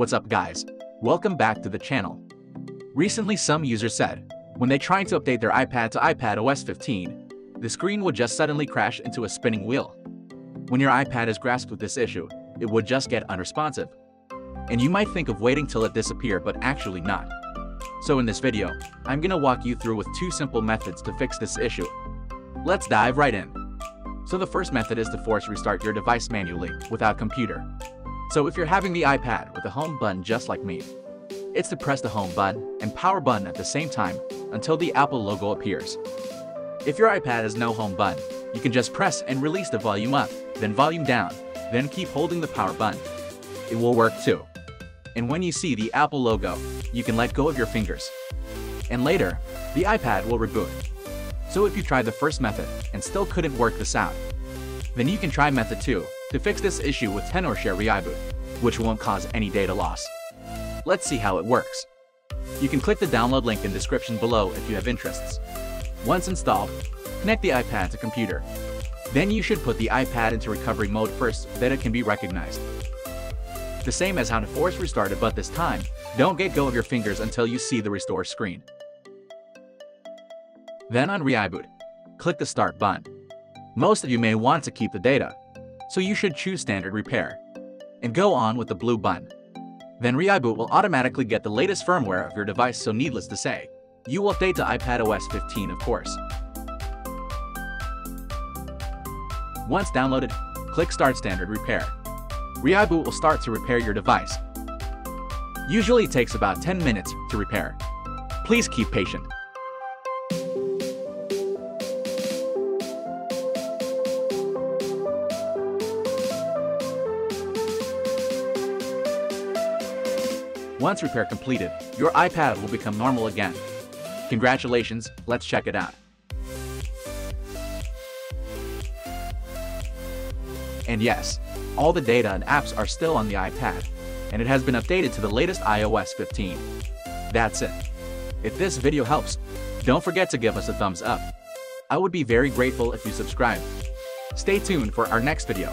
What's up guys? Welcome back to the channel. Recently some users said, when they tried to update their iPad to iPad OS 15, the screen would just suddenly crash into a spinning wheel. When your iPad is grasped with this issue, it would just get unresponsive. And you might think of waiting till it disappear but actually not. So in this video, I'm gonna walk you through with two simple methods to fix this issue. Let's dive right in. So the first method is to force restart your device manually without computer. So if you're having the iPad with a home button just like me, it's to press the home button and power button at the same time until the Apple logo appears. If your iPad has no home button, you can just press and release the volume up, then volume down, then keep holding the power button. It will work too. And when you see the Apple logo, you can let go of your fingers. And later, the iPad will reboot. So if you tried the first method and still couldn't work this out, then you can try method 2 to fix this issue with Tenorshare ReiBoot, which won't cause any data loss. Let's see how it works. You can click the download link in description below if you have interests. Once installed, connect the iPad to computer. Then you should put the iPad into recovery mode first that it can be recognized. The same as how to force restart it but this time, don't get go of your fingers until you see the restore screen. Then on ReiBoot, click the Start button. Most of you may want to keep the data, so you should choose Standard Repair, and go on with the blue button. Then ReiBoot will automatically get the latest firmware of your device so needless to say, you will update to iPad OS 15 of course. Once downloaded, click Start Standard Repair. ReiBoot will start to repair your device. Usually takes about 10 minutes to repair. Please keep patient. Once repair completed, your iPad will become normal again. Congratulations, let's check it out. And yes, all the data and apps are still on the iPad, and it has been updated to the latest iOS 15. That's it. If this video helps, don't forget to give us a thumbs up. I would be very grateful if you subscribe. Stay tuned for our next video.